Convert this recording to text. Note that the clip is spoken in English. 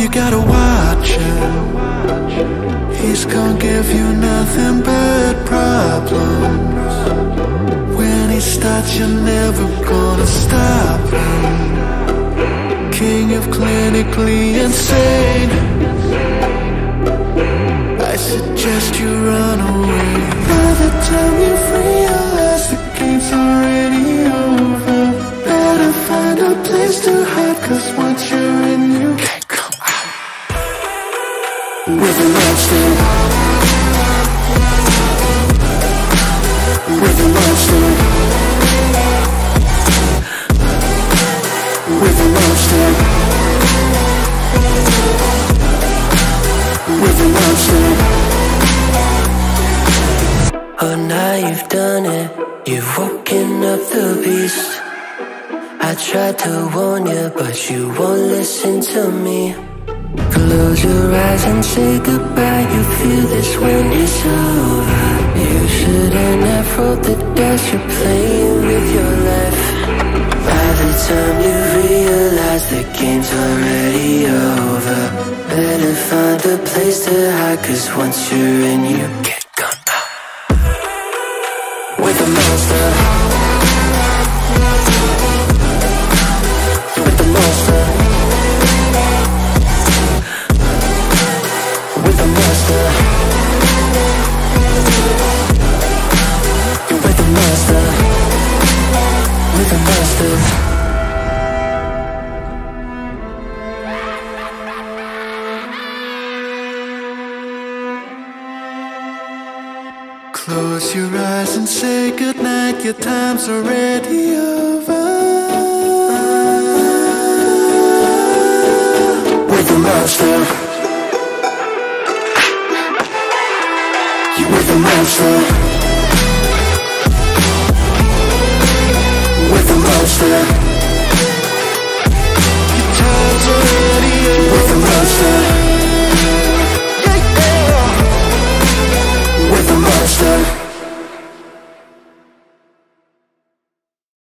you gotta watch it. He's gonna give you nothing but problems. When he starts, you're never gonna stop him. King of clinically insane. I suggest you run away. By the time you realize the game's already over, better find a place to hide. Cause monster. With a monster. Oh, now you've done it. You've woken up the beast. I tried to warn you, but you won't listen to me. Close your eyes and say goodbye. You feel this when it's over. You shouldn't have rolled the dice. You're playing with your life. By the time you realize the game's already over, better find a place to hide. Cause once you're in, you come out. With a monster. Monster. Close your eyes and say goodnight. Your time's already over. With the monster. You with the monster. understand